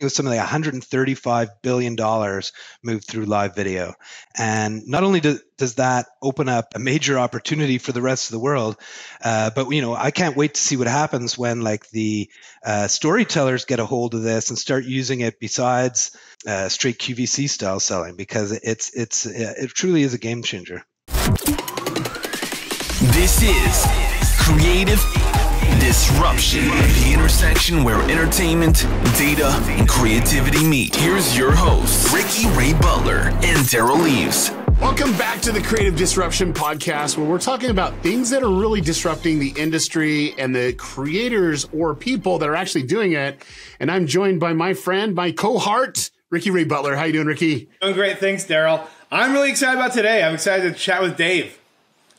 it was something like 135 billion dollars moved through live video. And not only do, does that open up a major opportunity for the rest of the world uh, but you know i can't wait to see what happens when like the uh, storytellers get a hold of this and start using it besides uh, straight qvc style selling because it's it's it truly is a game changer. This is creative Disruption, the intersection where entertainment, data, and creativity meet. Here's your hosts, Ricky Ray Butler and Derral Eves. Welcome back to the Creative Disruption Podcast, where we're talking about things that are really disrupting the industry and the creators or people that are actually doing it. And I'm joined by my friend, my cohort, Ricky Ray Butler. How you doing, Ricky? Doing great, thanks, Daryl. I'm really excited about today. I'm excited to chat with Dave.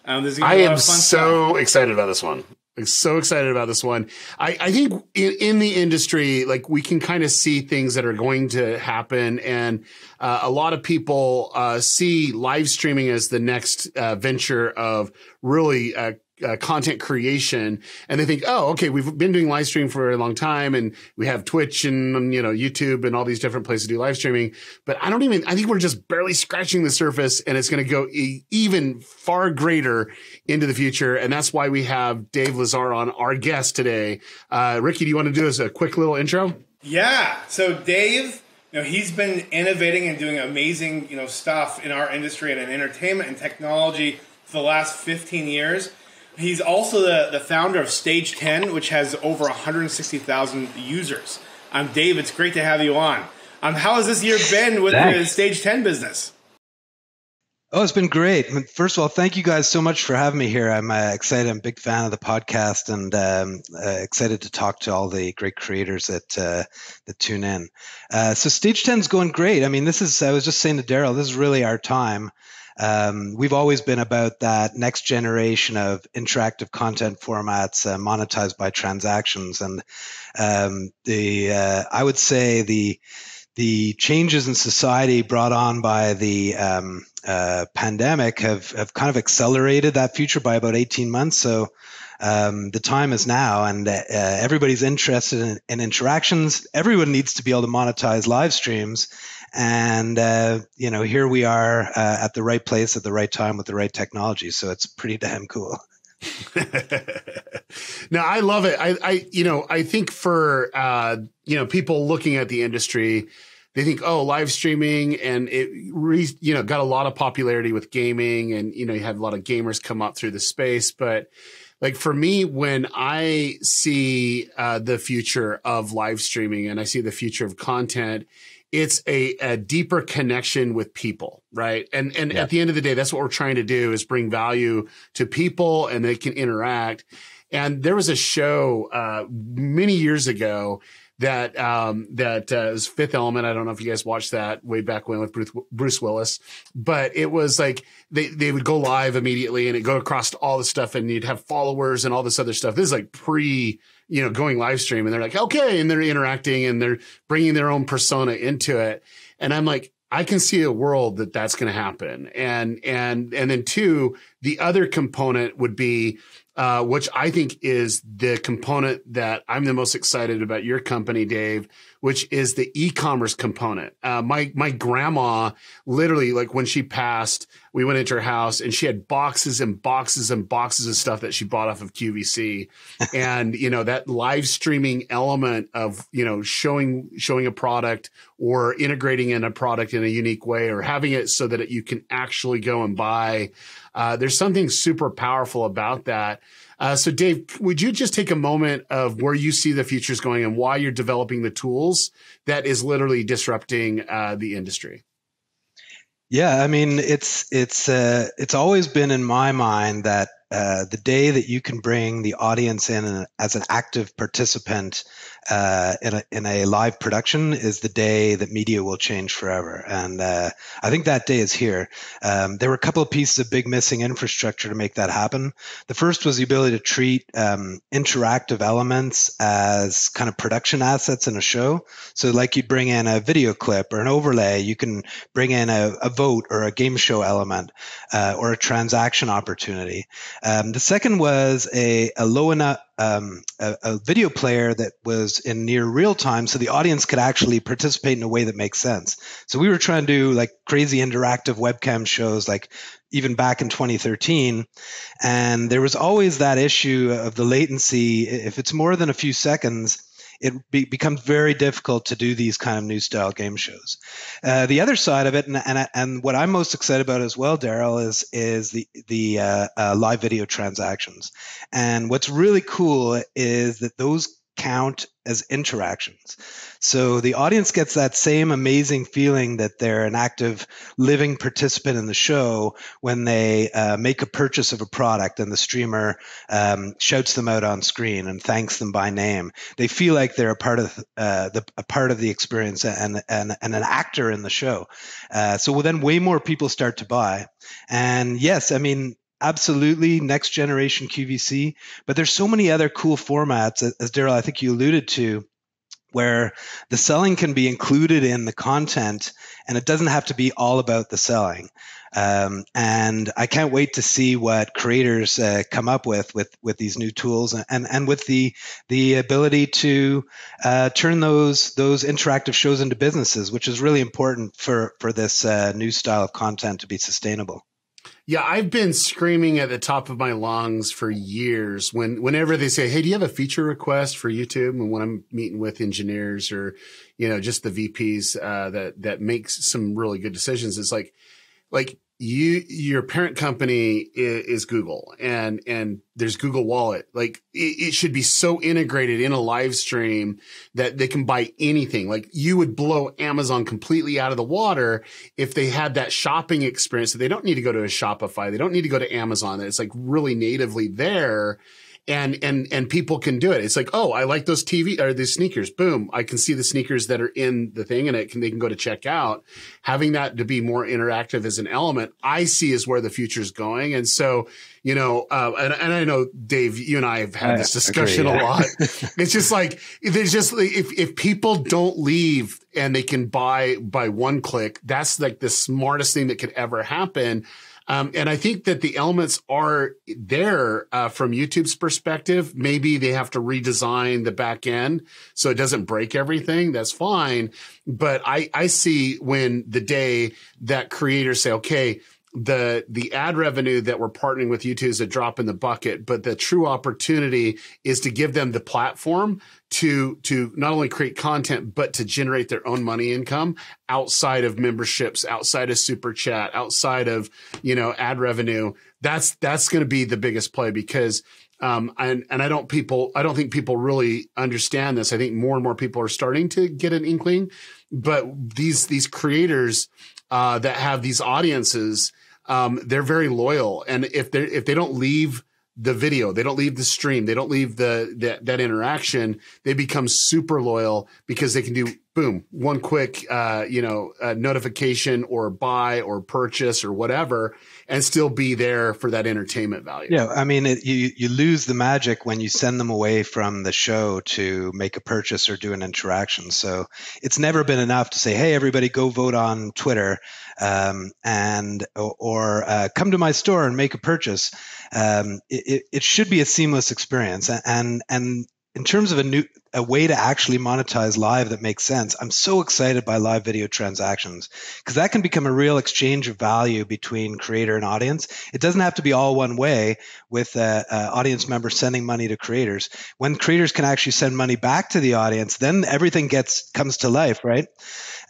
Um, I am so stuff. excited about this one. I'm so excited about this one. I, I think in, in, the industry, like we can kind of see things that are going to happen. And uh, a lot of people uh, see live streaming as the next uh, venture of really uh, content creation and they think, oh, okay, we've been doing live stream for a long time and we have Twitch and, you know, YouTube and all these different places to do live streaming. But I don't even, I think we're just barely scratching the surface and it's going to go e- even far greater into the future. And that's why we have Dave Lazar on our guest today. Uh, Ricky, do you want to do us a quick little intro? Yeah. So Dave, you know, he's been innovating and doing amazing, you know, stuff in our industry and in entertainment and technology for the last 15 years. He's also the, the founder of Stage 10, which has over 160,000 users. I'm um, Dave. It's great to have you on. Um, how has this year been with the Stage 10 business? Oh, it's been great. First of all, thank you guys so much for having me here. I'm uh, excited. I'm a big fan of the podcast and um, uh, excited to talk to all the great creators that uh, that tune in. Uh, so, Stage 10 is going great. I mean, this is, I was just saying to Derral, this is really our time. Um, we've always been about that next generation of interactive content formats uh, monetized by transactions, and um, the uh, I would say the the changes in society brought on by the um, uh, pandemic have, have kind of accelerated that future by about 18 months. So um, the time is now, and uh, everybody's interested in, in, interactions. Everyone needs to be able to monetize live streams, and uh, you know here we are uh, at the right place at the right time with the right technology. So it's pretty damn cool. Now i love it. I i you know i think for uh you know people looking at the industry they think oh live streaming and it re, you know got a lot of popularity with gaming and you know you had a lot of gamers come up through the space. But like for me when i see uh, the future of live streaming and i see the future of content it's a, a deeper connection with people, right? And and yeah. at the end of the day, that's what we're trying to do is bring value to people and they can interact. And there was a show uh, many years ago that um, that uh, was Fifth Element. I don't know if you guys watched that way back when with Bruce, Bruce Willis, but it was like they they would go live immediately and it go across all the stuff, and you'd have followers and all this other stuff. This is like pre you know, going live stream and they're like, okay. And they're interacting and they're bringing their own persona into it. And I'm like, I can see a world that that's going to happen. And, and, and then two, the other component would be, uh, which I think is the component that I'm the most excited about your company, Dave, which is the e-commerce component. Uh, my my grandma literally, like when she passed, we went into her house and she had boxes and boxes and boxes of stuff that she bought off of QVC, and you know that live streaming element of you know showing showing a product or integrating in a product in a unique way or having it so that you can actually go and buy. Uh, there's something super powerful about that. Uh, so, Dave, would you just take a moment of where you see the future is going and why you're developing the tools that is literally disrupting uh, the industry? Yeah, I mean, it's it's uh, it's always been in my mind that uh, the day that you can bring the audience in as an active participant uh, in, a, in a live production is the day that media will change forever. And uh, I think that day is here. Um, there were a couple of pieces of big missing infrastructure to make that happen. The first was the ability to treat um, interactive elements as kind of production assets in a show. So, like you bring in a video clip or an overlay, you can bring in a, a vote or a game show element uh, or a transaction opportunity. Um, the second was a, a low enough um, a, a, video player that was in near real time, so the audience could actually participate in a way that makes sense. So we were trying to do like crazy interactive webcam shows, like even back in 2013, and there was always that issue of the latency. If it's more than a few seconds it be, becomes very difficult to do these kind of new style game shows. Uh, the other side of it, and, and, and what I'm most excited about as well, Derral, is is the the uh, uh, live video transactions. And what's really cool is that those count as interactions. So the audience gets that same amazing feeling that they're an active living participant in the show when they uh, make a purchase of a product and the streamer um, shouts them out on screen and thanks them by name. They feel like they're a part of uh, the a part of the experience and and, and an actor in the show. Uh, so then way more people start to buy. And yes, I mean absolutely next generation QVC, but there's so many other cool formats, as Derral, I think you alluded to, where the selling can be included in the content and it doesn't have to be all about the selling. Um, and I can't wait to see what creators uh, come up with with with these new tools and and, with the the ability to uh, turn those those interactive shows into businesses, which is really important for for this uh, new style of content to be sustainable. Yeah, I've been screaming at the top of my lungs for years when whenever they say, "Hey, do you have a feature request for YouTube?" and when I'm meeting with engineers or you know just the VPs uh, that that makes some really good decisions, it's like like you your parent company is, is, Google and and there's Google Wallet. Like it, it, should be so integrated in a live stream that they can buy anything. Like you would blow Amazon completely out of the water if they had that shopping experience. So they don't need to go to a Shopify. They don't need to go to Amazon. It's like really natively there and and and people can do it. It's like, oh, I like those TV or these sneakers. Boom, I can see the sneakers that are in the thing, and it can they can go to check out. Having that to be more interactive as an element, I see is where the future is going. And so, you know, uh, and, and I know Dave, you and I have had I this discussion agree, yeah. a lot. it's just like there's just if if people don't leave and they can buy by one click, that's like the smartest thing that could ever happen um, and I think that the elements are there uh, from YouTube's perspective. Maybe they have to redesign the back end so it doesn't break everything. That's fine. But I, I see when the day that creators say, okay, the the ad revenue that we're partnering with YouTube is a drop in the bucket, but the true opportunity is to give them the platform to to not only create content but to generate their own money income outside of memberships, outside of super chat, outside of you know ad revenue. That's that's going to be the biggest play because um, and and I don't people I don't think people really understand this. I think more and more people are starting to get an inkling, but these these creators uh, that have these audiences um, they're very loyal. And if they if they don't leave the video, they don't leave the stream, they don't leave the, the that interaction, they become super loyal because they can do boom one quick uh, you know notification or buy or purchase or whatever and still be there for that entertainment value. Yeah, I mean, it, you you lose the magic when you send them away from the show to make a purchase or do an interaction. So it's never been enough to say, "Hey, everybody, go vote on Twitter," um, and or, uh, come to my store and make a purchase. Um, it, it should be a seamless experience, and and in terms of a new a way to actually monetize live that makes sense i'm so excited by live video transactions because that can become a real exchange of value between creator and audience. It doesn't have to be all one way with uh, uh, audience members sending money to creators. When creators can actually send money back to the audience then everything gets comes to life right?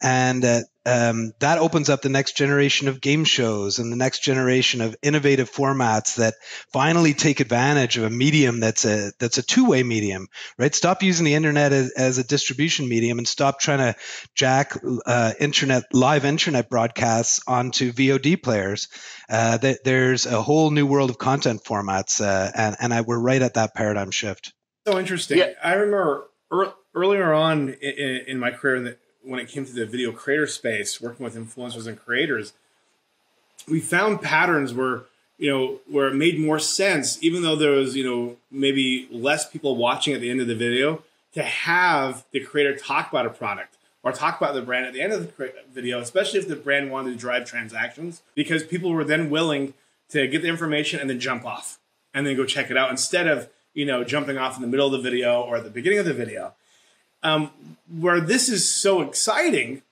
And uh, um, that opens up the next generation of game shows and the next generation of innovative formats that finally take advantage of a medium that's a that's a two-way medium right? Stop using the internet as, as a distribution medium and stop trying to jack uh, internet live internet broadcasts onto vod players. Uh, that there's a whole new world of content formats uh, and, and I, we're right at that paradigm shift. So interesting. Yeah. i remember earlier on in, in my career in the when it came to the video creator space, working with influencers and creators, we found patterns where you know where it made more sense, even though there was you know maybe less people watching at the end of the video, to have the creator talk about a product or talk about the brand at the end of the video, especially if the brand wanted to drive transactions, because people were then willing to get the information and then jump off and then go check it out instead of you know, jumping off in the middle of the video or at the beginning of the video. Um, where this is so exciting,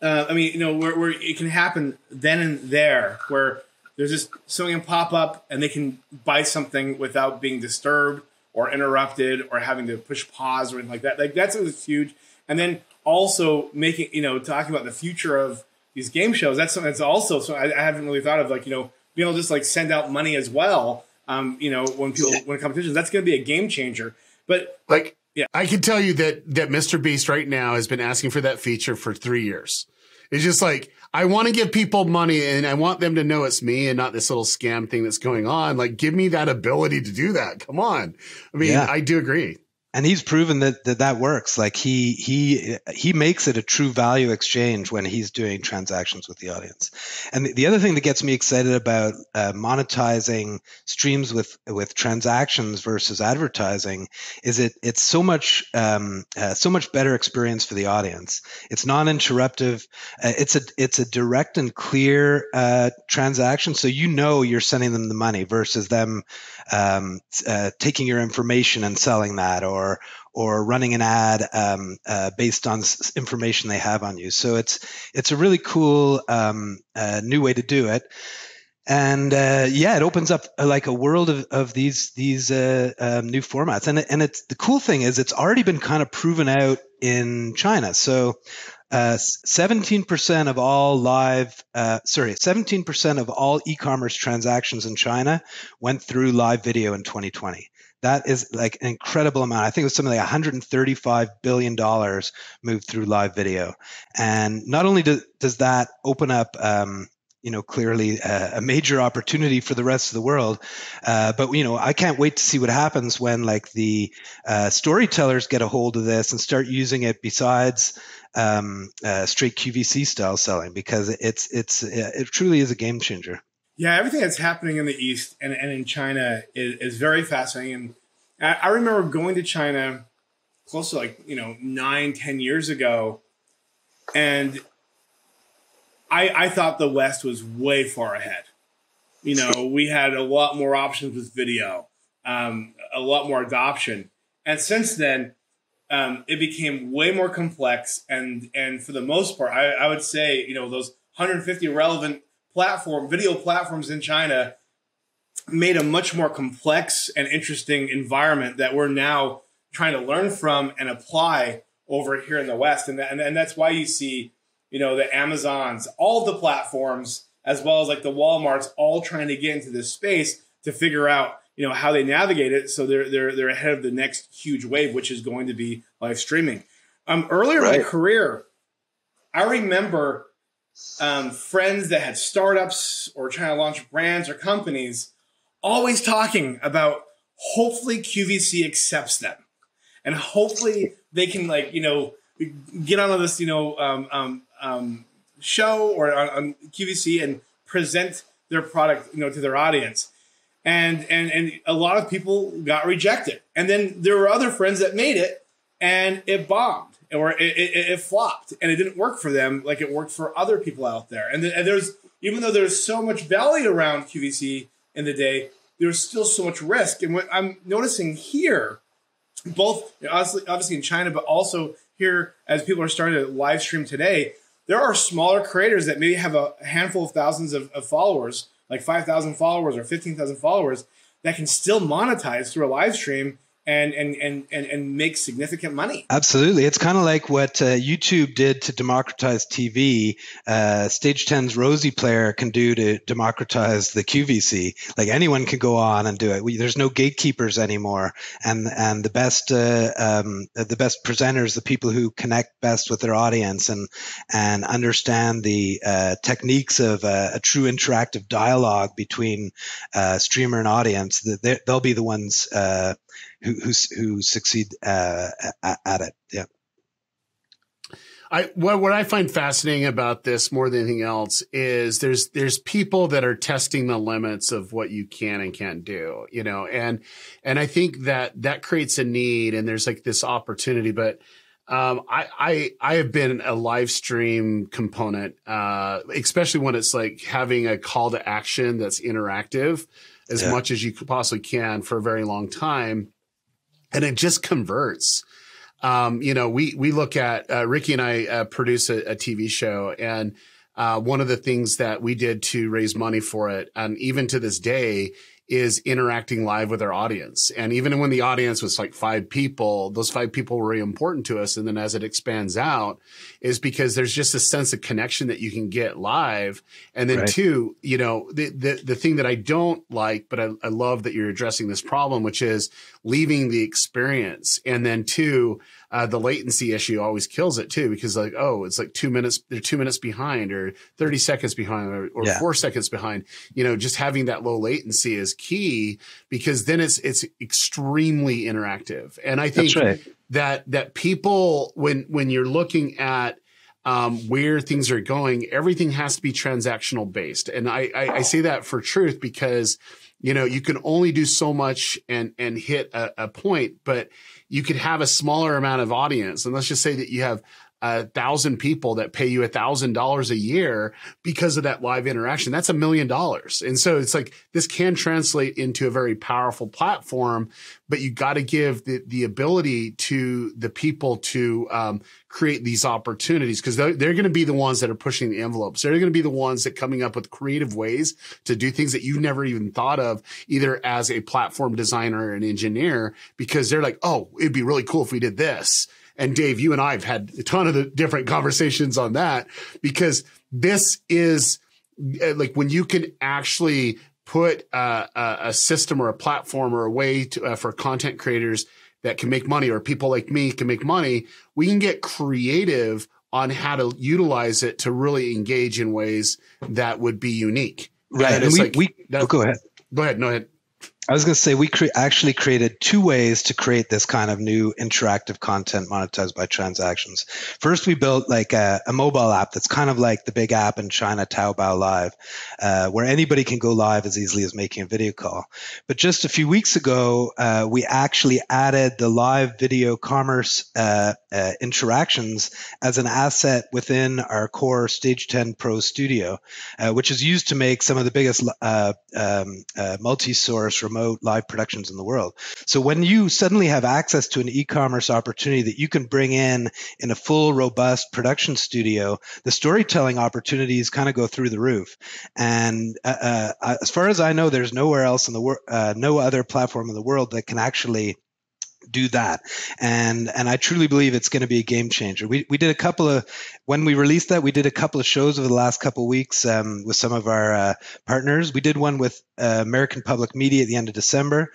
uh, I mean, you know, where, where it can happen then and there, where there's just something can pop up and they can buy something without being disturbed or interrupted or having to push pause or anything like that. Like that's huge. And then also making, you know, talking about the future of these game shows. That's something that's also so I, I haven't really thought of like, you know, being able to just like send out money as well. Um, you know, when people win competitions, that's going to be a game changer. But like, yeah, I can tell you that that Mr. Beast right now has been asking for that feature for three years. It's just like I want to give people money and I want them to know it's me and not this little scam thing that's going on. Like, give me that ability to do that. Come on. I mean, yeah. I do agree and he's proven that, that that works. Like he he he makes it a true value exchange when he's doing transactions with the audience. And the, the other thing that gets me excited about uh, monetizing streams with with transactions versus advertising is it it's so much um, uh, so much better experience for the audience. It's non-interruptive. Uh, it's a it's a direct and clear uh, transaction. So you know you're sending them the money versus them um, uh, taking your information and selling that, or or running an ad um, uh, based on information they have on you. So it's it's a really cool um, uh, new way to do it. And uh, yeah, it opens up uh, like a world of, of these these uh, um, new formats, and and it's the cool thing is it's already been kind of proven out in China. So 17% uh, of all live, uh, sorry, 17% of all e-commerce transactions in China went through live video in 2020. That is like an incredible amount. I think it was something like 135 billion dollars moved through live video. And not only do, does that open up um, you know clearly a, a, major opportunity for the rest of the world uh, but you know i can't wait to see what happens when like the uh, storytellers get a hold of this and start using it besides um, uh, straight qvc style selling because it's it's it truly is a game changer yeah everything that's happening in the east and, and in china is, is very fascinating and I, remember going to china close to like you know nine ten years ago and I, I thought the West was way far ahead. You know, we had a lot more options with video, um, a lot more adoption, and since then, um, it became way more complex. And and for the most part, I, I would say you know those 150 relevant platform video platforms in China made a much more complex and interesting environment that we're now trying to learn from and apply over here in the West. And, and, and that's why you see you know, the Amazons, all the platforms, as well as like the Walmarts, all trying to get into this space to figure out, you know, how they navigate it. So they're they're they're ahead of the next huge wave, which is going to be live streaming. Um, earlier right. in my career, I remember um, friends that had startups or trying to launch brands or companies always talking about hopefully QVC accepts them and hopefully they can like you know get on this you know um, um, um, show or on, on, QVC and present their product, you know, to their audience. And and and a lot of people got rejected. And then there were other friends that made it, and it bombed or it, it, it flopped, and it didn't work for them like it worked for other people out there. And, and there's even though there's so much value around QVC in the day, there's still so much risk. And what I'm noticing here, both obviously, obviously in China, but also here as people are starting to live stream today, there are smaller creators that maybe have a handful of thousands of, of followers, like 5,000 followers or 15,000 followers, that can still monetize through a live stream and and and and, and make significant money. Absolutely, it's kind of like what uh, YouTube did to democratize TV. Uh, Stage 10's Rosie Player can do to democratize the QVC. Like anyone can go on and do it. We, there's no gatekeepers anymore, and and the best uh, um, the best presenters, the people who connect best with their audience and and understand the uh, techniques of a true interactive dialogue between uh, streamer and audience. They'll be the ones uh, who who, who succeed uh, at, it. Yeah. I what what I find fascinating about this more than anything else is there's there's people that are testing the limits of what you can and can't do, you know, and and I think that that creates a need and there's like this opportunity, but um, I, I, I have been a live stream component, uh, especially when it's like having a call to action that's interactive. As yeah. much as you possibly can for a very long time. And it just converts. Um, you know, we, we look at, uh, Ricky and I uh, produce a, a, TV show and, uh, one of the things that we did to raise money for it, and even to this day, is interacting live with our audience. And even when the audience was like five people, those five people were really important to us. And then as it expands out, is because there's just a sense of connection that you can get live. And then right. two, you know, the, the, the thing that I don't like, but I, I love that you're addressing this problem, which is leaving the experience. And then two, uh, the latency issue always kills it too, because like, oh, it's like two minutes, they're two minutes behind or 30 seconds behind or, or yeah. four seconds behind. You know, just having that low latency is key because then it's, it's extremely interactive. And I think right. That, that people, when, when you're looking at, um, where things are going, everything has to be transactional based. And I, I, I say that for truth because, you know, you can only do so much and, and hit a, a point, but you could have a smaller amount of audience. And let's just say that you have a thousand people that pay you a thousand dollars a year because of that live interaction. That's a million dollars. And so it's like this can translate into a very powerful platform, but you got to give the, the ability to the people to um, create these opportunities because they're, they're going to be the ones that are pushing the envelopes. They're going to be the ones that coming up with creative ways to do things that you've never even thought of, either as a platform designer or an engineer, because they're like, oh, it'd be really cool if we did this and Dave, you and I have had a ton of the different conversations on that because this is uh, like when you can actually put uh, a, system or a platform or a way to, uh, for content creators that can make money or people like me can make money, we can get creative on how to utilize it to really engage in ways that would be unique. Right. And, and we, like, we oh, go ahead. Go ahead. No ahead. I was going to say we cre- actually created two ways to create this kind of new interactive content monetized by transactions. First, we built like a, a mobile app that's kind of like the big app in China, Taobao Live, uh, where anybody can go live as easily as making a video call. But just a few weeks ago, uh, we actually added the live video commerce uh, uh interactions as an asset within our core Stage 10 Pro Studio, uh, which is used to make some of the biggest uh, um, multi-source remote live productions in the world. So when you suddenly have access to an e-commerce opportunity that you can bring in in a full, robust production studio, the storytelling opportunities kind of go through the roof. And uh, uh, as far as I know, there's nowhere else in the world, uh, no other platform in the world that can actually do that. And and i truly believe it's going to be a game changer. We, we did a couple of when we released that we did a couple of shows over the last couple of weeks um, with some of our uh, partners. We did one with uh, american public media at the end of december.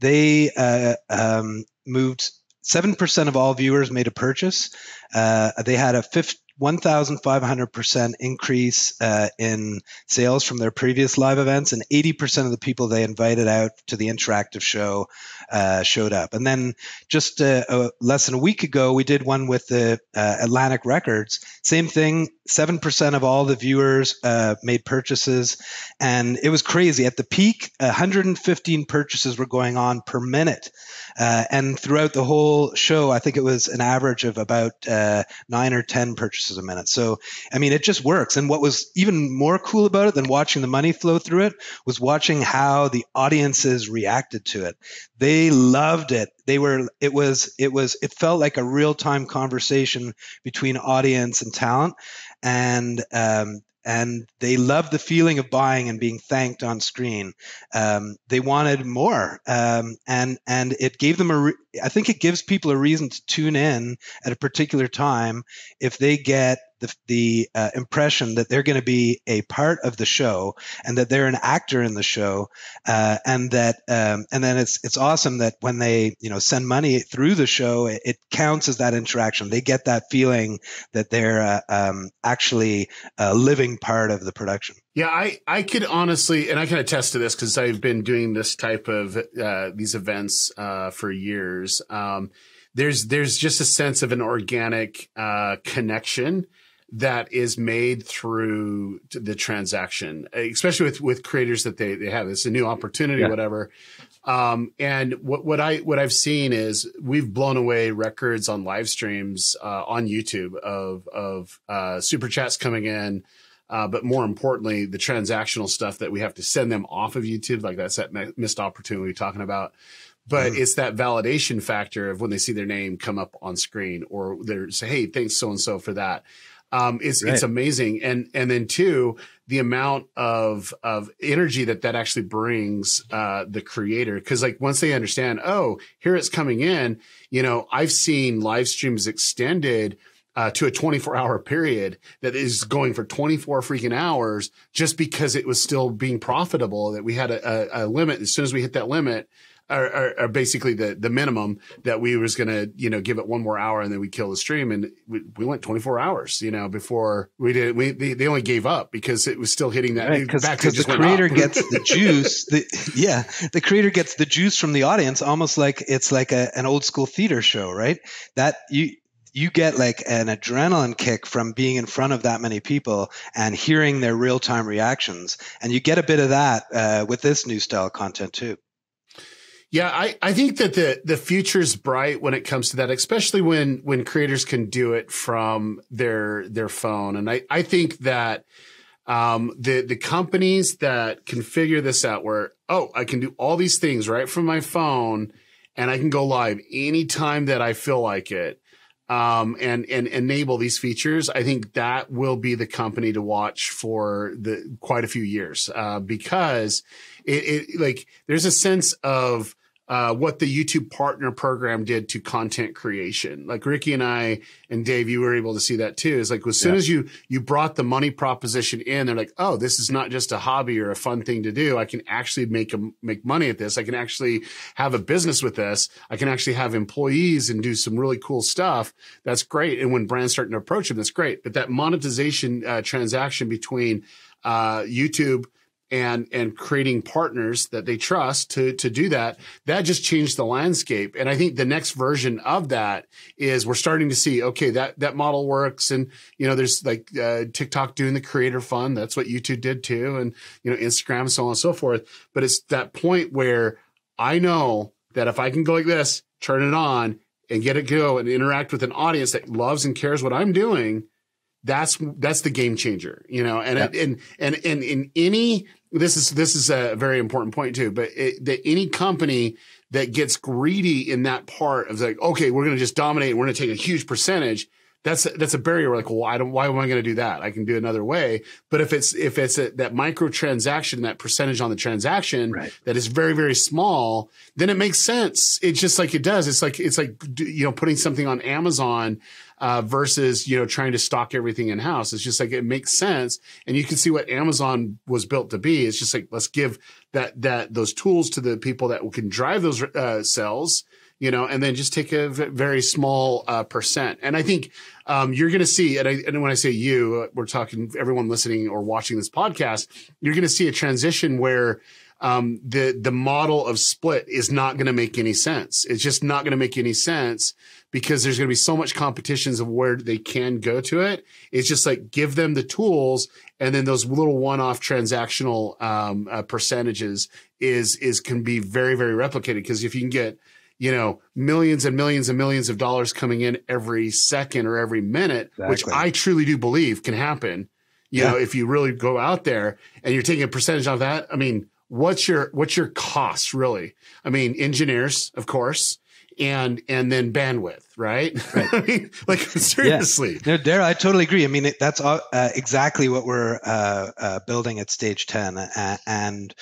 They uh, um, moved 7% of all viewers made a purchase. Uh, they had a 50 1,500% increase uh, in sales from their previous live events, and 80% of the people they invited out to the interactive show uh, showed up. And then just uh, less than a week ago, we did one with the uh, Atlantic Records. Same thing, 7% of all the viewers uh, made purchases, and it was crazy. At the peak, 115 purchases were going on per minute. Uh, and throughout the whole show, I think it was an average of about nine or 10 purchases a minute. So, I mean, it just works. And what was even more cool about it than watching the money flow through it was watching how the audiences reacted to it. They loved it. They were, it was, it was, it felt like a real time conversation between audience and talent. And um, and they loved the feeling of buying and being thanked on screen. Um, they wanted more, um, and and it gave them a. Re- I think it gives people a reason to tune in at a particular time if they get the, the uh, impression that they're going to be a part of the show and that they're an actor in the show, uh, and that um, and then it's it's awesome that when they you know send money through the show, it, it counts as that interaction. They get that feeling that they're uh, um, actually a living part of the production. Yeah, I, I could honestly, and I can attest to this because I've been doing this type of uh, these events uh, for years. Um, there's there's just a sense of an organic uh, connection that is made through the transaction, especially with with creators that they they have. It's a new opportunity, yeah. whatever. Um, and what what I what I've seen is we've blown away records on live streams uh, on YouTube of of uh, super chats coming in Uh, but more importantly, the transactional stuff that we have to send them off of YouTube, like that's that missed opportunity we're talking about. But mm. it's that validation factor of when they see their name come up on screen or they say, "Hey, thanks so and so for that." Um, it's right. it's amazing, and and then two, the amount of of energy that that actually brings uh, the creator because like once they understand, oh, here it's coming in. You know, I've seen live streams extended uh, to a 24 hour period that is going for 24 freaking hours just because it was still being profitable that we had a, a, a limit. As soon as we hit that limit, or, or, basically the the minimum that we was going to you know give it one more hour and then we kill the stream and we, we went 24 hours you know before we did we they, they only gave up because it was still hitting that because right, the creator gets the juice the yeah the creator gets the juice from the audience almost like it's like a, an old school theater show right that you you get like an adrenaline kick from being in front of that many people and hearing their real time reactions. And you get a bit of that uh, with this new style content too. Yeah, I, I think that the the future's bright when it comes to that, especially when when creators can do it from their their phone. And I, I think that um, the the companies that can figure this out where, oh, I can do all these things right from my phone and I can go live anytime that I feel like it um, and and enable these features, I think that will be the company to watch for the quite a few years uh, because it, it like there's a sense of uh, what the YouTube partner program did to content creation. Like Ricky and I and Dave, you were able to see that too. Is like as soon yeah. as you you brought the money proposition in, they're like, oh, this is not just a hobby or a fun thing to do. I can actually make a, make money at this. I can actually have a business with this. I can actually have employees and do some really cool stuff. That's great. And when brands start to approach them, that's great. But that monetization uh, transaction between uh, YouTube and and creating partners that they trust to to do that that just changed the landscape. And i think the next version of that is we're starting to see okay that that model works. And you know there's like uh, tiktok doing the creator fund that's what youtube did too. And you know instagram so on and so forth. But it's that point where i know that if i can go like this turn it on and get it go and interact with an audience that loves and cares what i'm doing that's that's the game changer you know? And yeah. and and and in any this is this is a very important point too. But it, that any company that gets greedy in that part of like, okay, we're going to just dominate, we're going to take a huge percentage. That's that's a barrier. We're like, well, I don't. Why am I going to do that? I can do another way. But if it's if it's a, that micro transaction, that percentage on the transaction right. that is very very small, then it makes sense. It's just like it does. It's like it's like you know putting something on Amazon uh, versus you know trying to stock everything in house. It's just like it makes sense, and you can see what Amazon was built to be. It's just like let's give that that those tools to the people that can drive those uh, sales, you know, and then just take a very small uh, percent. And I think um, you're going to see, and, I, and when I say you, we're talking everyone listening or watching this podcast. You're going to see a transition where um, the the model of split is not going to make any sense. It's just not going to make any sense because there's going to be so much competitions of where they can go to it. It's just like give them the tools, and then those little one-off transactional um, uh, percentages is is can be very very replicated because if you can get you know millions and millions and millions of dollars coming in every second or every minute, exactly. which I truly do believe can happen. You yeah. know, if you really go out there and you're taking a percentage of that, I mean, what's your what's your cost really? I mean, engineers, of course, and and then bandwidth, right? right. I mean, like seriously. Yeah. No, Derral, I totally agree. I mean, it, that's uh, exactly what we're uh, uh, building at Stage Ten, and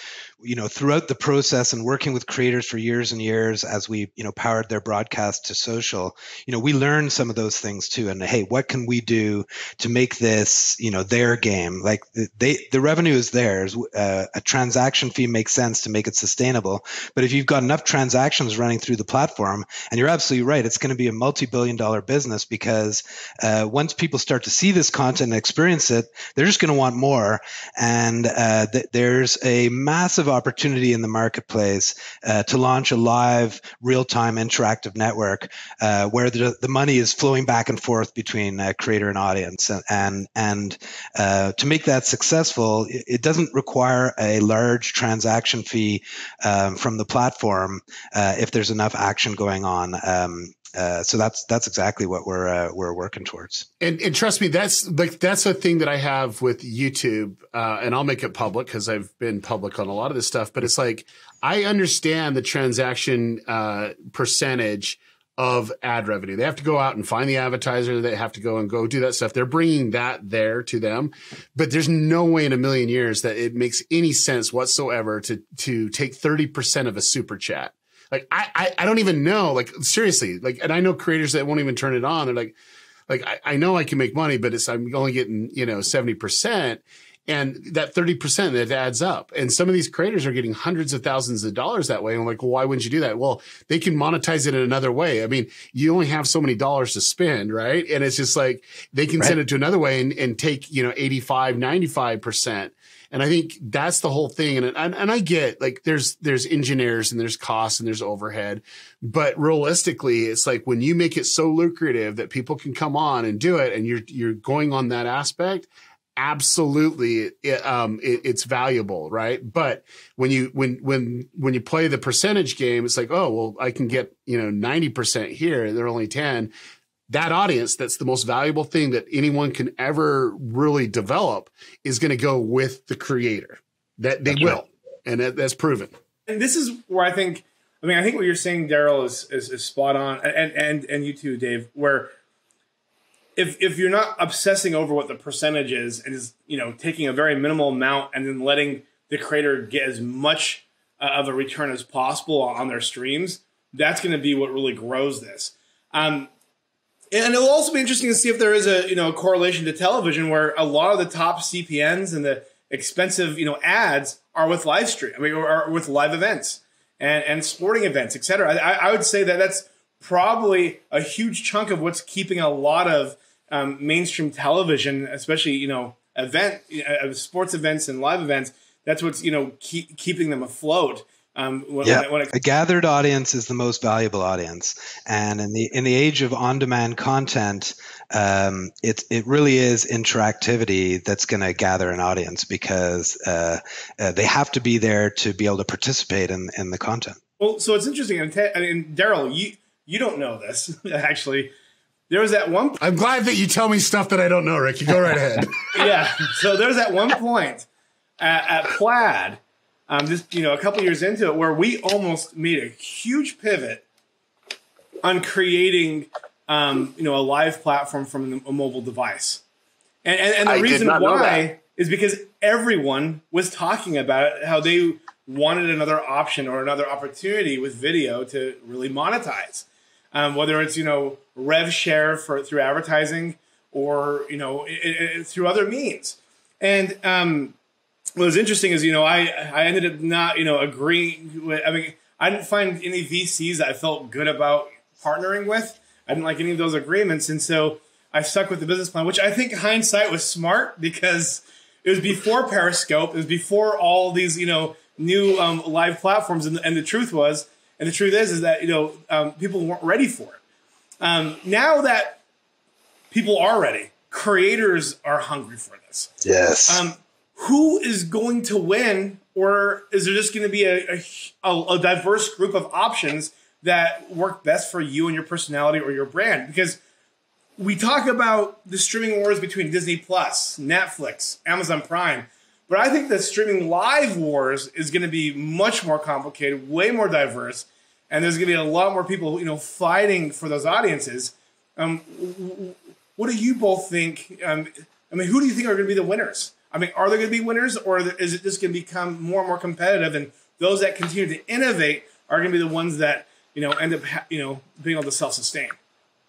you know throughout the process and working with creators for years and years as we you know powered their broadcast to social you know we learned some of those things too and hey what can we do to make this you know their game like they the revenue is theirs uh, a transaction fee makes sense to make it sustainable but if you've got enough transactions running through the platform and you're absolutely right it's going to be a multi-billion dollar business because uh, once people start to see this content and experience it they're just going to want more and uh, th- there's a massive opportunity in the marketplace uh, to launch a live, real-time interactive network uh, where the, the money is flowing back and forth between uh, creator and audience. And and, uh, to make that successful, it, it, doesn't require a large transaction fee um, from the platform uh, if there's enough action going on. Um, uh, so that's that's exactly what we're uh, we're working towards. And, and trust me, that's like that's a thing that I have with YouTube, uh, and I'll make it public because I've been public on a lot of this stuff. But it's like I understand the transaction uh, percentage of ad revenue. They have to go out and find the advertiser. They have to go and go do that stuff. They're bringing that there to them, but there's no way in a million years that it makes any sense whatsoever to to take thirty percent of a super chat. Like I, I, I don't even know. Like seriously, like, and I know creators that won't even turn it on. They're like, like I, I know I can make money, but it's I'm only getting you know seventy percent and that 30% that adds up and some of these creators are getting hundreds of thousands of dollars that way i'm like well why wouldn't you do that well they can monetize it in another way i mean you only have so many dollars to spend right and it's just like they can right. send it to another way and, and take you know 85 95% and I think that's the whole thing. And, and, and I get like there's, there's engineers and there's costs and there's overhead, but realistically, it's like when you make it so lucrative that people can come on and do it and you're, you're going on that aspect absolutely it, um, it, it's valuable right? But when you when when when you play the percentage game it's like oh well i can get you know 90% here they're only 10 that audience that's the most valuable thing that anyone can ever really develop is going to go with the creator that they that's will right. and that, that's proven and this is where i think i mean i think what you're saying Derral is, is, is spot on and and and you too dave where if if you're not obsessing over what the percentage is and is you know taking a very minimal amount and then letting the creator get as much uh, of a return as possible on their streams, that's going to be what really grows this. Um, and it will also be interesting to see if there is a you know a correlation to television where a lot of the top CPMs and the expensive you know ads are with live stream, I mean, or, with live events and and sporting events, etc. I, I would say that that's probably a huge chunk of what's keeping a lot of um, mainstream television, especially you know event uh, sports events and live events. That's what's you know keep, keeping them afloat. Um, when, yeah, when it, a gathered audience is the most valuable audience, and in the in the age of on-demand content, um, it it really is interactivity that's going to gather an audience because uh, uh, they have to be there to be able to participate in in the content. Well, so it's interesting, and, and Derral, you you don't know this actually. There was that one. I'm glad that you tell me stuff that I don't know, Rick. You go right ahead. yeah. So there's that one point at, at Plaid, um, just you know, a couple years into it, where we almost made a huge pivot on creating, um, you know, a live platform from a mobile device, and and, and the I reason why is because everyone was talking about how they wanted another option or another opportunity with video to really monetize. Um, whether it's you know rev share for through advertising or you know it, it, through other means. And um, what was interesting is you know I I ended up not you know agreeing with. I mean I didn't find any VCs that I felt good about partnering with. I didn't like any of those agreements, and so I stuck with the business plan, which I think hindsight was smart because it was before Periscope, it was before all these you know new um, live platforms, and, and the truth was and the truth is, is that you know um, people weren't ready for it. Um, now that people are ready, creators are hungry for this. Yes. Who is going to win, or is there just going to be a, a, a diverse group of options that work best for you and your personality or your brand? Because we talk about the streaming wars between Disney Plus, Netflix, Amazon Prime. But I think the streaming live wars is going to be much more complicated, way more diverse, and there's going to be a lot more people, you know, fighting for those audiences. Um, what do you both think? Um, I mean, who do you think are going to be the winners? I mean, are there going to be winners, or is it just going to become more and more competitive? And those that continue to innovate are going to be the ones that you know end up, you know, being able to self sustain.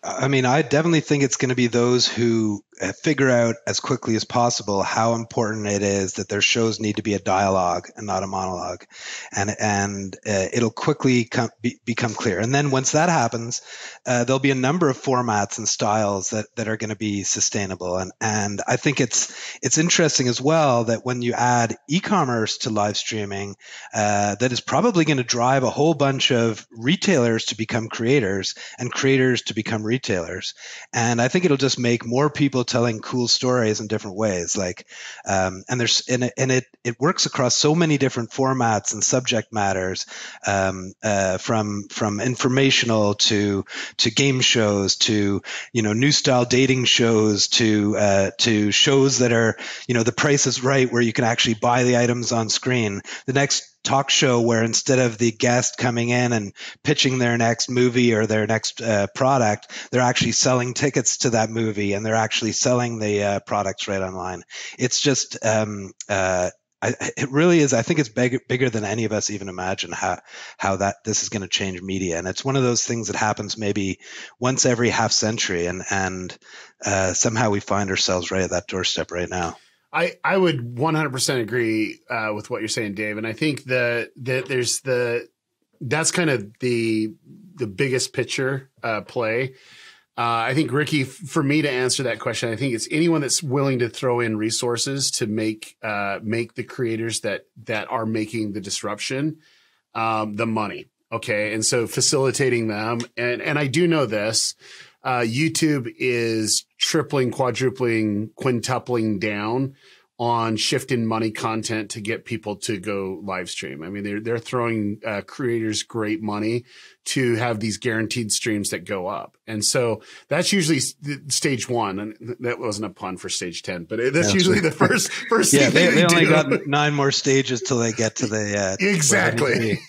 I mean, I definitely think it's going to be those who figure out as quickly as possible how important it is that their shows need to be a dialogue and not a monologue, and and uh, it'll quickly come, be, become clear. And then once that happens, uh, there'll be a number of formats and styles that, that are going to be sustainable. And and I think it's it's interesting as well that when you add e-commerce to live streaming, uh, that is probably going to drive a whole bunch of retailers to become creators and creators to become retailers. And I think it'll just make more people telling cool stories in different ways. Like, um, and there's and it, and it it works across so many different formats and subject matters, um, uh, from from informational to to game shows to you know new style dating shows to uh, to shows that are you know the price is right where you can actually buy the items on screen. The next talk show where instead of the guest coming in and pitching their next movie or their next uh, product, they're actually selling tickets to that movie and they're actually selling the uh, products right online. It's just, um, uh, I, it really is. I think it's big, bigger than any of us even imagine how how that this is going to change media, and it's one of those things that happens maybe once every half century, and and uh, somehow we find ourselves right at that doorstep right now. I, I would 100% agree uh, with what you're saying, Dave. And I think that, that there's the, that's kind of the, the biggest picture uh, play. Uh, I think Ricky, for me to answer that question, I think it's anyone that's willing to throw in resources to make uh, make the creators that that are making the disruption um, the money. Okay, and so facilitating them, and and I do know this uh, YouTube is tripling, quadrupling, quintupling down on shifting money content to get people to go live stream. I mean, they're they're throwing uh, creators great money to have these guaranteed streams that go up, and so that's usually stage one. And that wasn't a pun for stage ten, but that's, that's usually right. the first first. yeah, they, they, they only got nine more stages till they get to the uh, exactly.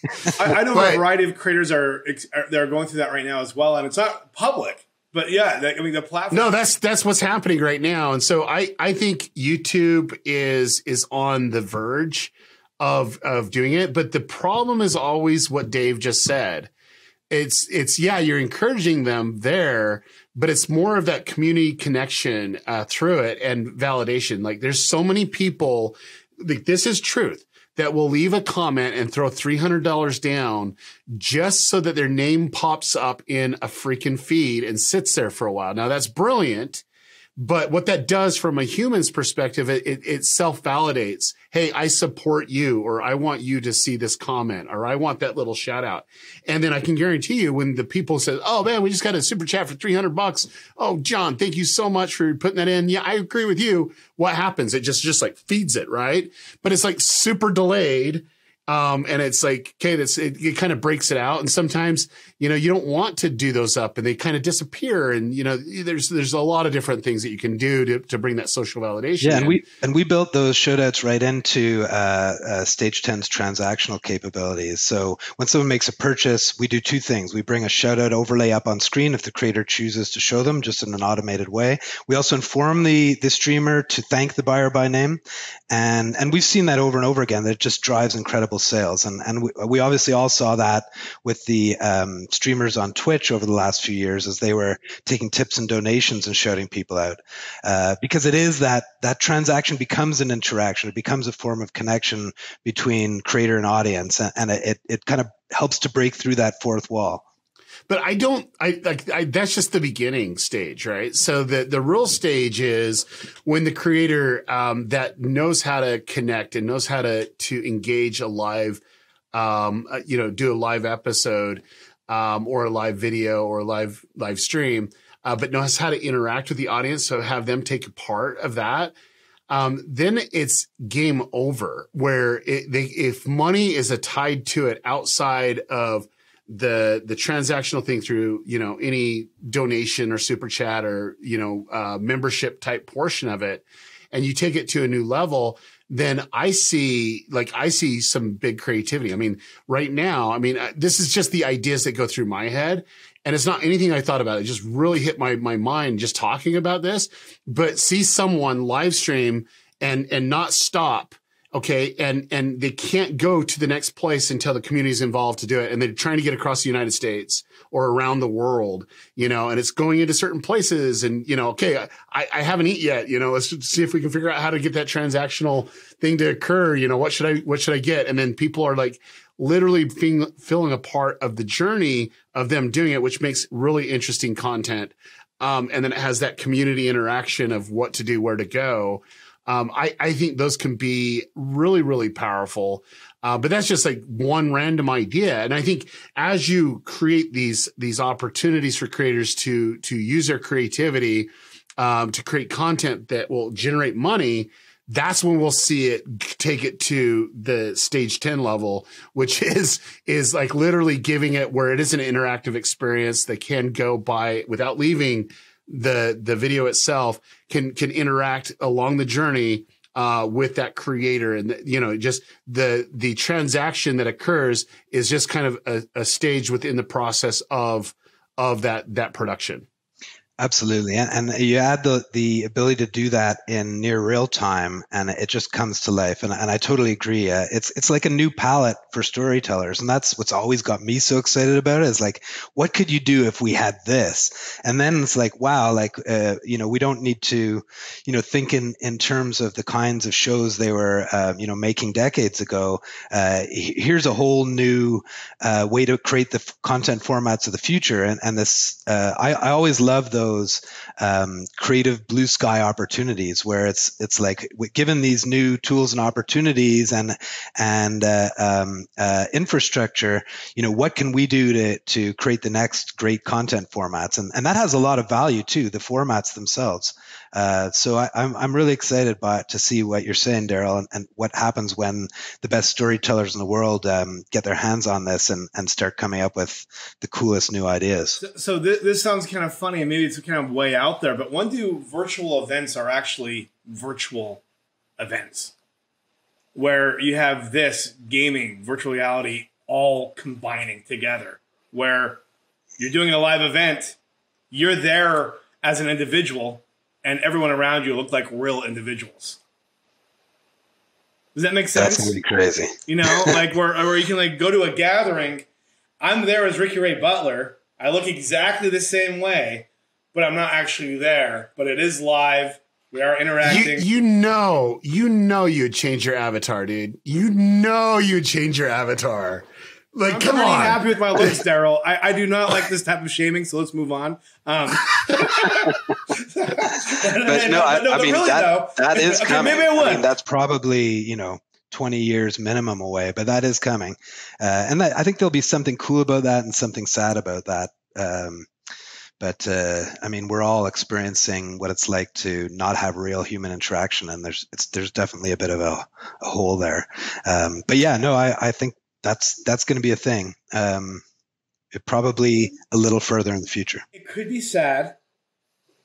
I, I, know but, a variety of creators are, are they're going through that right now as well, and it's not public but yeah, I mean the platform. No, that's that's what's happening right now, and so I I think YouTube is is on the verge of of doing it, but the problem is always what Dave just said. It's it's yeah, you're encouraging them there, but it's more of that community connection uh, through it and validation. Like there's so many people. Like this is truth that will leave a comment and throw $300 down just so that their name pops up in a freaking feed and sits there for a while. Now that's brilliant. But what that does from a human's perspective, it, it, it self validates. Hey, I support you, or I want you to see this comment, or I want that little shout out. And then I can guarantee you when the people say, Oh man, we just got a super chat for 300 bucks. Oh, John, thank you so much for putting that in. Yeah, I agree with you. What happens? It just, just like feeds it, right? But it's like super delayed um, and it's like, okay, that's it, it kind of breaks it out. And sometimes, you know, you don't want to do those up and they kind of disappear. And, you know, there's there's a lot of different things that you can do to, to bring that social validation. Yeah, in. and we and we built those shoutouts right into uh, uh, Stage 10's transactional capabilities. So when someone makes a purchase, we do two things. We bring a shoutout overlay up on screen if the creator chooses to show them just in an automated way. We also inform the the streamer to thank the buyer by name. And and we've seen that over and over again that it just drives incredible sales. And, and we, we obviously all saw that with the um, streamers on Twitch over the last few years as they were taking tips and donations and shouting people out. Uh, because it is that that transaction becomes an interaction. It becomes a form of connection between creator and audience. And, and it, it kind of helps to break through that fourth wall but I don't. I like I, that's just the beginning stage, right? So the the real stage is when the creator um, that knows how to connect and knows how to to engage a live, um, uh, you know, do a live episode um, or a live video or a live live stream, uh, but knows how to interact with the audience. So have them take a part of that. Um, then it's game over. Where it, they, if money is a tied to it outside of the the transactional thing through you know any donation or super chat or you know uh, membership type portion of it and you take it to a new level then i see like i see some big creativity. I mean right now i mean uh, this is just the ideas that go through my head and it's not anything i thought about. It just really hit my my mind just talking about this but see someone live stream and and not stop okay and and they can't go to the next place until the community is involved to do it and they're trying to get across the united states or around the world you know and it's going into certain places and you know okay i, I haven't eaten yet you know let's see if we can figure out how to get that transactional thing to occur you know what should i what should i get? And then people are like literally being filling a part of the journey of them doing it which makes really interesting content um, and then it has that community interaction of what to do where to go um, I, I think those can be really, really powerful. Uh, but that's just like one random idea. And I think as you create these, these opportunities for creators to, to use their creativity, um, to create content that will generate money, that's when we'll see it take it to the stage 10 level which is is like literally giving it where it is an interactive experience that can go by without leaving the the video itself can can interact along the journey uh, with that creator. And you know just the the transaction that occurs is just kind of a, a stage within the process of of that that production Absolutely, and, and, you add the the ability to do that in near real time, and it just comes to life. And, and I totally agree. Uh, it's it's like a new palette for storytellers, and that's what's always got me so excited about it. Is like, what could you do if we had this? And then it's like, wow, like uh, you know, we don't need to, you know, think in in terms of the kinds of shows they were, uh, you know, making decades ago. Uh, here's a whole new uh, way to create the f- content formats of the future, and and this, uh, I I always love those those um, creative blue sky opportunities where it's it's like given these new tools and opportunities and and uh, um, uh, infrastructure, you know, what can we do to to create the next great content formats? And and that has a lot of value too, the formats themselves. Uh, so I, am I'm, I'm really excited by to see what you're saying, Derral, and, and, what happens when the best storytellers in the world um, get their hands on this and, and start coming up with the coolest new ideas. So, so th- this sounds kind of funny, and maybe it's kind of way out there, but when do virtual events are actually virtual events? Where you have this gaming, virtual reality, all combining together, where you're doing a live event, you're there as an individual, and everyone around you look like real individuals. Does that make sense? That's really crazy. You know, like where, where you can like go to a gathering. I'm there as Ricky Ray Butler. I look exactly the same way, but I'm not actually there. But it is live. We are interacting. You, you know, you know, you'd change your avatar, dude. You know, you'd change your avatar. Like, I'm come pretty on. happy with my looks, Derral. I, I do not like this type of shaming, so let's move on. Um, but no, I, I mean really, that though, that is okay, coming. Maybe I would. mean, that's probably you know 20 years minimum away, but that is coming. Uh, and that, I think there'll be something cool about that and something sad about that. Um, but uh, I mean, we're all experiencing what it's like to not have real human interaction, and there's there's definitely a bit of a, a hole there. Um, but yeah, no, I, I think that's that's going to be a thing. Um, probably a little further in the future. It could be sad,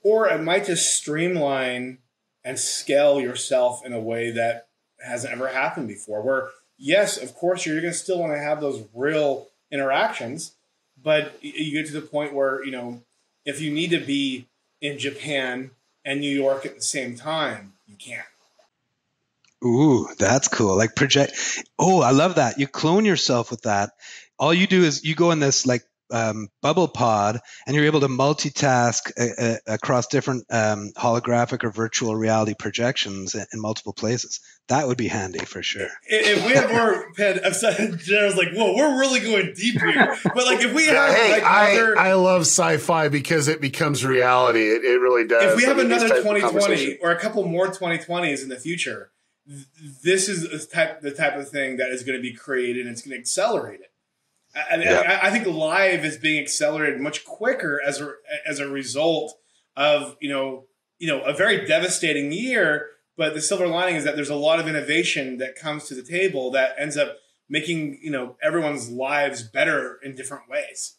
or it might just streamline and scale yourself in a way that hasn't ever happened before. Where yes, of course, you're going to still want to have those real interactions, but you get to the point where you know if you need to be in Japan and New York at the same time, you can't. Ooh, that's cool. Like project. Oh, I love that. You clone yourself with that. All you do is you go in this like um, bubble pod and you're able to multitask uh, uh, across different um, holographic or virtual reality projections in, in, multiple places. That would be handy for sure. If we had more, Pen, I was like, whoa, we're really going deep here. But like, if we have, hey, like, I, another, I love sci-fi because it becomes reality. It, it really does. if we have I mean, another this type of 2020 or a couple more 2020s in the future, th- this is the type, the type of thing that is going to be created and it's going to accelerate it. I, I- Yeah. I, I think live is being accelerated much quicker as a as a result of you know you know a very devastating year. But the silver lining is that there's a lot of innovation that comes to the table that ends up making you know everyone's lives better in different ways.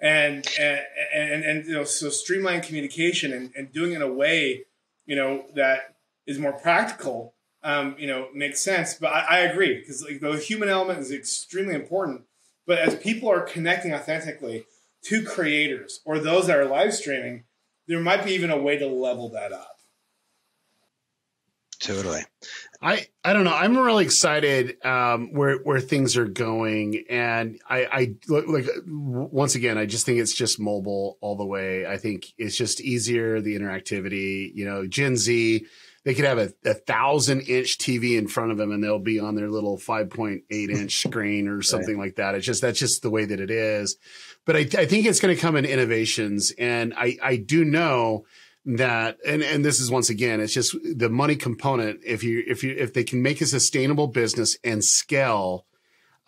And and and, and you know so streamline communication and, and doing it in a way you know that is more practical um, you know makes sense. But I, I agree because like the human element is extremely important. But as people are connecting authentically to creators or those that are live streaming, there might be even a way to level that up. Totally. I I don't know. I'm really excited um, where where things are going, and I I look like once again. I just think it's just mobile all the way. I think it's just easier the interactivity. You know, Gen Z they could have a, a thousand inch TV in front of them, and they'll be on their little 5.8 inch screen or something like that. It's just that's just the way that it is. But I I think it's going to come in innovations, and I I do know that and and this is once again it's just the money component if you if you if they can make a sustainable business and scale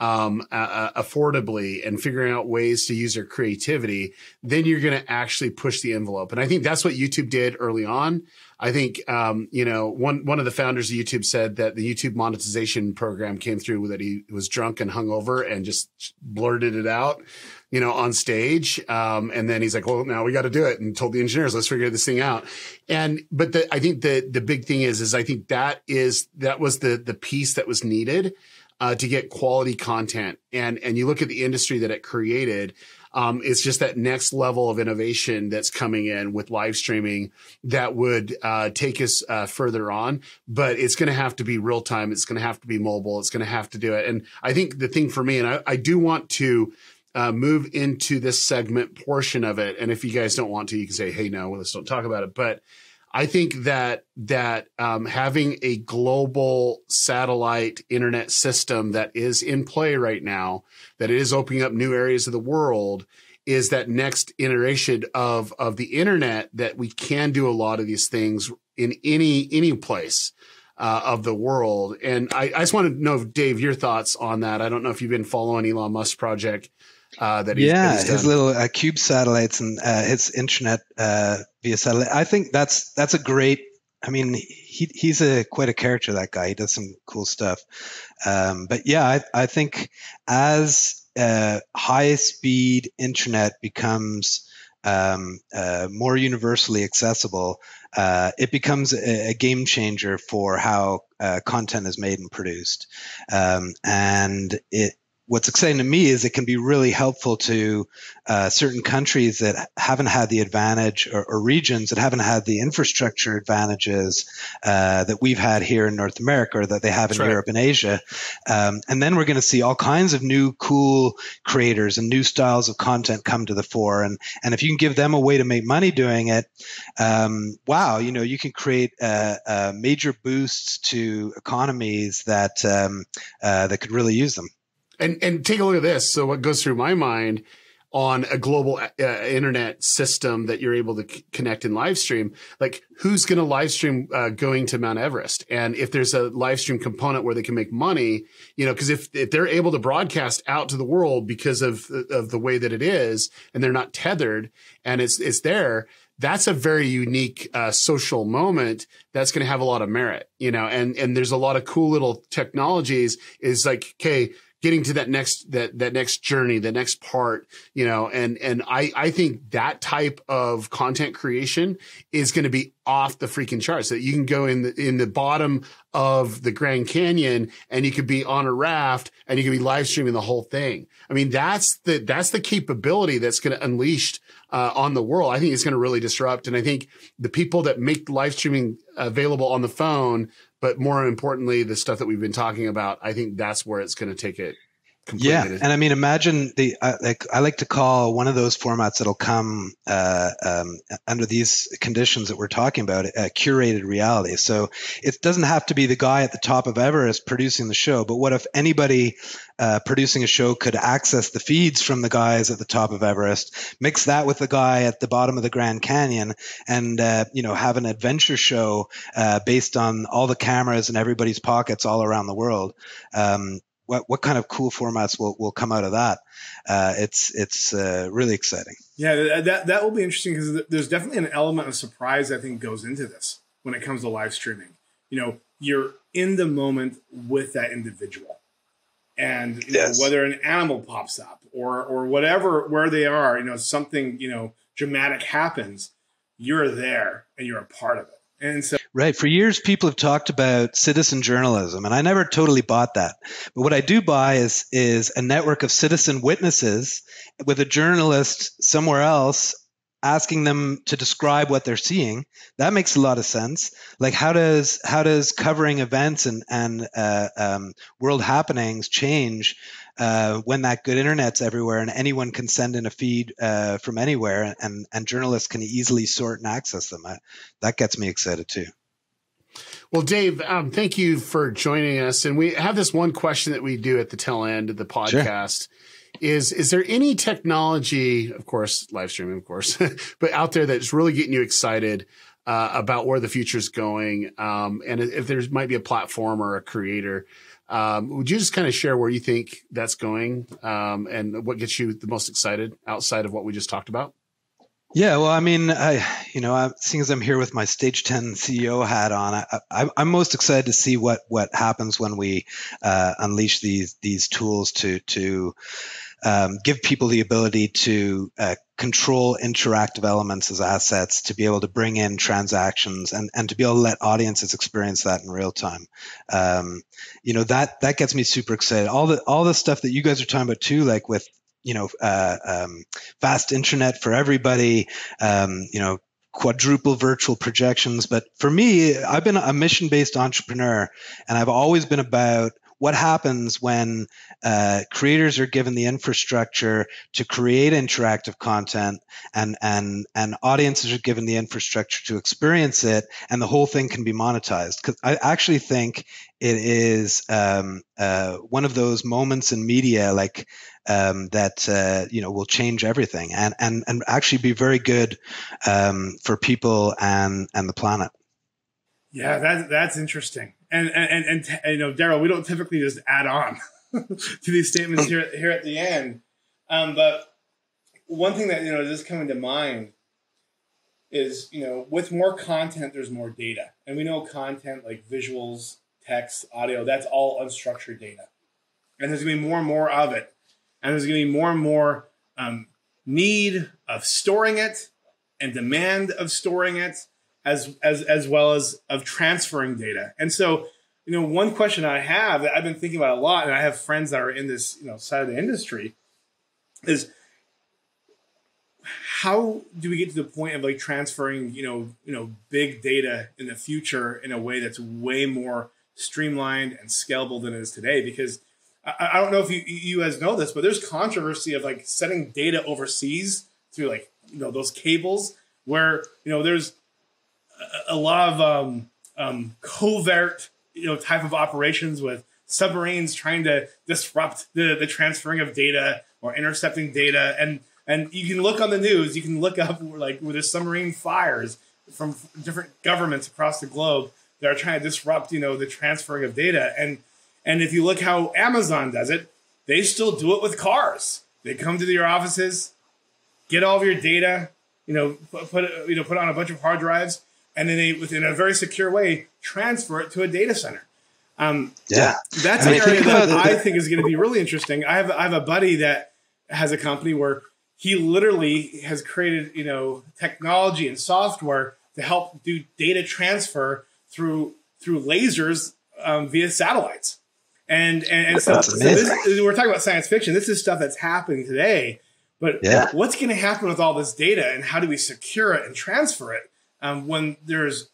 um, uh, affordably and figuring out ways to use their creativity, then you're going to actually push the envelope. And I think that's what YouTube did early on. I think, um, you know, one, one of the founders of YouTube said that the YouTube monetization program came through that he was drunk and hungover and just blurted it out, you know, on stage. Um, and then he's like, well, now we got to do it and told the engineers, let's figure this thing out. And, but the, I think the, the big thing is, is I think that is, that was the, the piece that was needed uh, to get quality content. And and you look at the industry that it created. Um, it's just that next level of innovation that's coming in with live streaming that would uh, take us uh, further on. But it's going to have to be real time. It's going to have to be mobile. It's going to have to do it. And I think the thing for me, and I, I do want to uh, move into this segment portion of it. And if you guys don't want to, you can say, "Hey, no, let's don't talk about it." But I think that that um, having a global satellite internet system that is in play right now, that is opening up new areas of the world, is that next iteration of of the internet that we can do a lot of these things in any any place. Uh, of the world. And I, I just want to know, Dave, your thoughts on that. I don't know if you've been following Elon Musk's project uh, that he's, yeah, that he's his little uh, cube satellites and uh, his internet uh, via satellite. I think that's that's a great. I mean, he he's a quite a character. That guy. He does some cool stuff. Um, but yeah, I, I think as uh, high speed internet becomes um, uh, more universally accessible, uh, it becomes a, a, game changer for how uh, content is made and produced. Um, and it what's exciting to me is it can be really helpful to uh, certain countries that haven't had the advantage or, or, regions that haven't had the infrastructure advantages uh, that we've had here in North America or that they have in right. Europe and Asia. Um, and then we're going to see all kinds of new cool creators and new styles of content come to the fore. And, and if you can give them a way to make money doing it, um, wow, you know, you can create uh, uh major boosts to economies that, um, uh, that could really use them. And and take a look at this. So what goes through my mind on a global uh, internet system that you're able to c- connect and live stream, like who's going to live stream uh, going to Mount Everest? And if there's a live stream component where they can make money, you know, because if if they're able to broadcast out to the world because of of the way that it is, and they're not tethered, and it's it's there, that's a very unique uh, social moment that's going to have a lot of merit, you know, and, and there's a lot of cool little technologies is like, okay, getting to that next that that next journey, the next part, you know, and and I I think that type of content creation is going to be off the freaking charts. That you can go in the in the bottom of the Grand Canyon and you could be on a raft and you could be live streaming the whole thing. I mean, that's the that's the capability that's going to unleash uh, on the world. I think it's going to really disrupt. And I think the people that make live streaming available on the phone but more importantly, the stuff that we've been talking about, I think that's where it's going to take it. Yeah, and I mean, imagine the uh, like I like to call one of those formats that'll come uh, um, under these conditions that we're talking about uh, curated reality. So it doesn't have to be the guy at the top of Everest producing the show, but what if anybody uh, producing a show could access the feeds from the guys at the top of Everest, mix that with the guy at the bottom of the Grand Canyon, and uh, you know have an adventure show uh, based on all the cameras in everybody's pockets all around the world. Um, what, what kind of cool formats will, will come out of that? Uh, it's it's uh, really exciting. Yeah, that that will be interesting because there's definitely an element of surprise I think goes into this when it comes to live streaming. You know, you're in the moment with that individual and yes. know, whether an animal pops up or or whatever where they are, you know, something you know dramatic happens, you're there and you're a part of it. And so, right, for years people have talked about citizen journalism, and I never totally bought that. But what I do buy is is a network of citizen witnesses with a journalist somewhere else asking them to describe what they're seeing. That makes a lot of sense. Like how does how does covering events and and uh, um, world happenings change uh, when that good internet's everywhere and anyone can send in a feed uh, from anywhere and and journalists can easily sort and access them? I, that gets me excited too well, Dave, um, thank you for joining us. And we have this one question that we do at the tail end of the podcast. Sure is is there any technology, of course, live streaming, of course, but out there that's really getting you excited uh, about where the future is going? Um, and if there might be a platform or a creator Um, would you just kind of share where you think that's going um, and what gets you the most excited outside of what we just talked about? Yeah, well, I mean, I, you know, I, seeing as I'm here with my Stage 10 CEO hat on, I, am most excited to see what what happens when we uh, unleash these these tools to to um, give people the ability to uh, control interactive elements as assets, to be able to bring in transactions, and and to be able to let audiences experience that in real time. Um, you know that that gets me super excited. All the all the stuff that you guys are talking about too, like with you know uh, um, fast internet for everybody. Um, you know quadruple virtual projections. But for me, I've been a mission based entrepreneur and I've always been about what happens when uh, creators are given the infrastructure to create interactive content and and and audiences are given the infrastructure to experience it and the whole thing can be monetized because i actually think it is um, uh, one of those moments in media like um, that uh, you know will change everything and and and actually be very good um, for people and and the planet. Yeah that, that's interesting. And and and, and you know, Derral, we don't typically just add on to these statements here here at the end. Um, but one thing that you know is coming to mind is you know with more content, there's more data, and we know content like visuals, text, audio, that's all unstructured data, and there's going to be more and more of it, and there's going to be more and more um, need of storing it and demand of storing it as as as well as of transferring data. And so, you know, one question I have that I've been thinking about a lot, and I have friends that are in this you know side of the industry, is how do we get to the point of like transferring you know you know big data in the future in a way that's way more streamlined and scalable than it is today because I, I don't know if you you guys know this but there's controversy of like sending data overseas through like you know those cables where you know there's a lot of um, um, covert, you know, type of operations with submarines trying to disrupt the, the transferring of data or intercepting data. And and you can look on the news, you can look up like where there's submarine fires from different governments across the globe that are trying to disrupt, you know, the transferring of data. And and if you look how Amazon does it, they still do it with cars. They come to your offices, get all of your data, you know, put, put you know, put on a bunch of hard drives, and then they, within a very secure way, transfer it to a data center. Um, yeah, that's I mean, an area that I think is going to be really interesting. I have I have a buddy that has a company where he literally has created you know technology and software to help do data transfer through through lasers um, via satellites. And and, and so, so this, we're talking about science fiction. This is stuff that's happening today. But yeah. what's going to happen with all this data, and how do we secure it and transfer it? um, when there's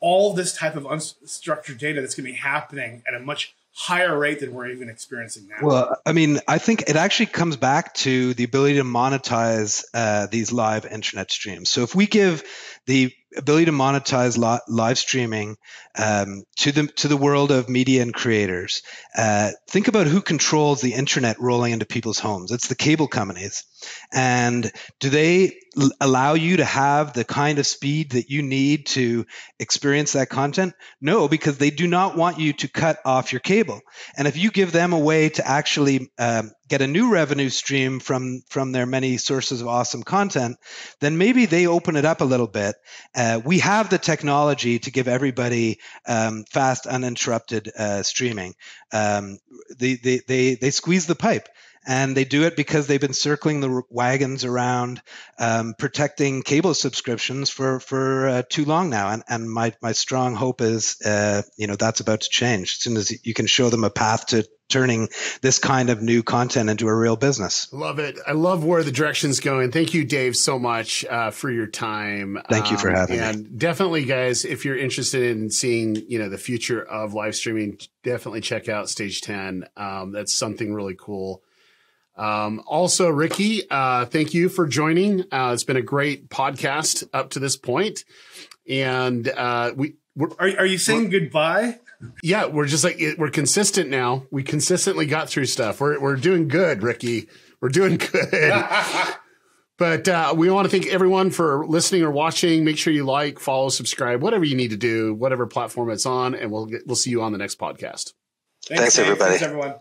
all this type of unstructured data that's going to be happening at a much higher rate than we're even experiencing now. Well, I mean, I think it actually comes back to the ability to monetize uh, these live internet streams. So if we give the ability to monetize live streaming um, to the to the world of media and creators. Uh, think about who controls the internet rolling into people's homes. It's the cable companies, and do they allow you to have the kind of speed that you need to experience that content? No, because they do not want you to cut off your cable. And if you give them a way to actually um, get a new revenue stream from from their many sources of awesome content, then maybe they open it up a little bit. Uh, we have the technology to give everybody um, fast, uninterrupted uh, streaming. Um, they, they, they, they squeeze the pipe and they do it because they've been circling the wagons around um, protecting cable subscriptions for for uh, too long now. And and my my strong hope is uh, you know that's about to change as soon as you can show them a path to turning this kind of new content into a real business. Love it. I love where the direction's going. Thank you, Dave, so much uh, for your time. Thank you for um, having and me. And definitely, guys, if you're interested in seeing, you know, the future of live streaming, definitely check out Stage 10. Um, that's something really cool. Um, also, Ricky, uh, thank you for joining. Uh, it's been a great podcast up to this point. And uh, we are, are you saying goodbye? Yeah, we're just like we're consistent now. We consistently got through stuff. We're we're doing good, Ricky. We're doing good. but uh, we want to thank everyone for listening or watching. Make sure you like, follow, subscribe, whatever you need to do, whatever platform it's on, and we'll get, we'll see you on the next podcast. Thanks, Thanks everybody. Thanks, everyone.